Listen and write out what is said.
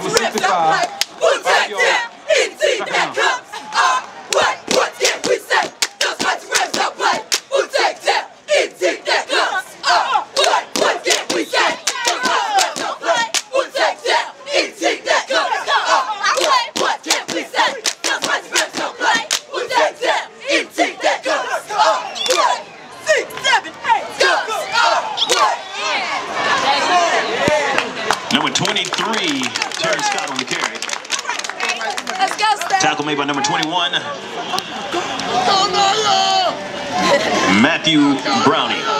不是祖国的花，Number 23, Terry Scott on the carry. Let's go, Steph. Tackle made by number 21, Matthew Brownie.